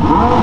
Oh!